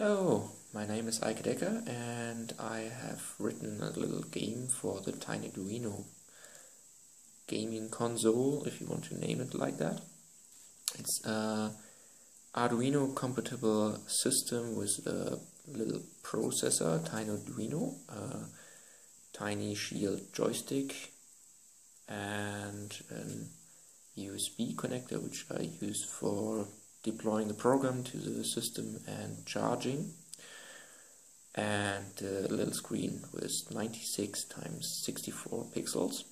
Hello, my name is Eike Decker and I have written a little game for the Tiny TinyDuino gaming console, if you want to name it like that. It's a Arduino compatible system with a little processor, TinyDuino, a tiny shield joystick and a USB connector which I use for deploying the program to the system and charging. And uh, a little screen with 96 times 64 pixels.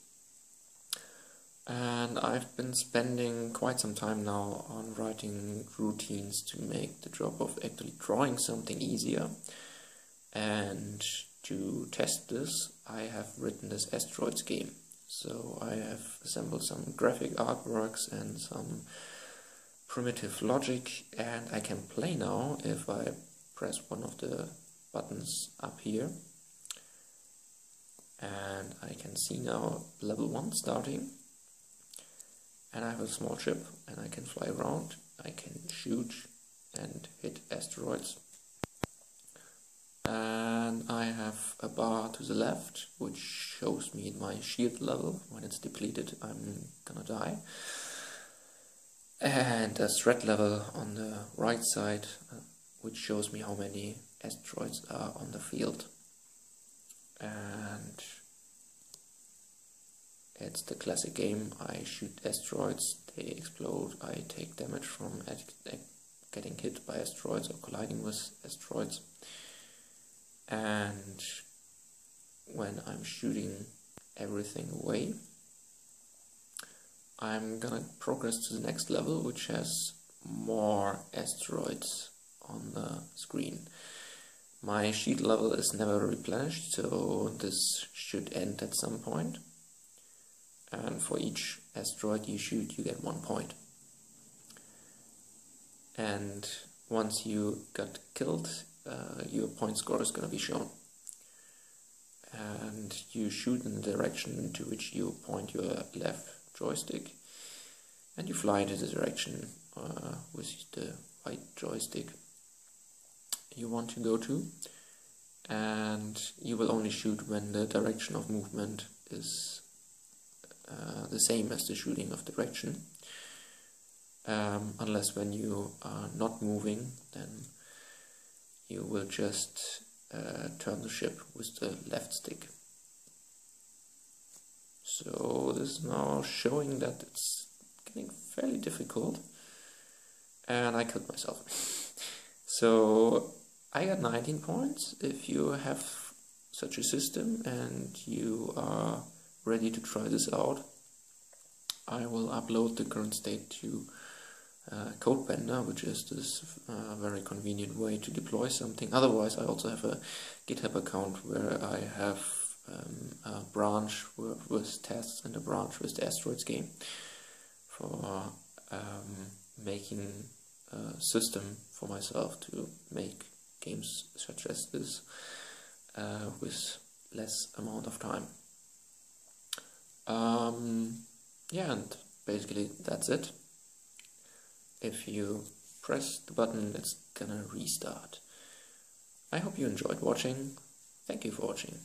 And I've been spending quite some time now on writing routines to make the job of actually drawing something easier. And to test this I have written this asteroids game. So I have assembled some graphic artworks and some primitive logic and I can play now if I press one of the buttons up here. And I can see now level 1 starting. And I have a small ship and I can fly around, I can shoot and hit asteroids. And I have a bar to the left which shows me my shield level. When it's depleted I'm gonna die and a threat level on the right side uh, which shows me how many asteroids are on the field. And it's the classic game. I shoot asteroids they explode. I take damage from getting hit by asteroids or colliding with asteroids. And when I'm shooting everything away I'm gonna progress to the next level which has more asteroids on the screen. My shield level is never replenished so this should end at some point. point and for each asteroid you shoot you get one point. And once you got killed uh, your point score is going to be shown and you shoot in the direction to which you point your left joystick and you fly into the direction uh, with the right joystick. You want to go to and you will only shoot when the direction of movement is uh, the same as the shooting of direction. Um, unless when you are not moving then you will just uh, turn the ship with the left stick so this is now showing that it's getting fairly difficult. And I killed myself. so I got 19 points. If you have such a system and you are ready to try this out, I will upload the current state to uh, CodeBender, which is this uh, very convenient way to deploy something. Otherwise, I also have a GitHub account where I have um, a branch with, tests and a branch with the asteroids game for um, making a system for myself to make games such as this uh, with less amount of time. Um, yeah, and basically that's it. If you press the button, it's gonna restart. I hope you enjoyed watching. Thank you for watching.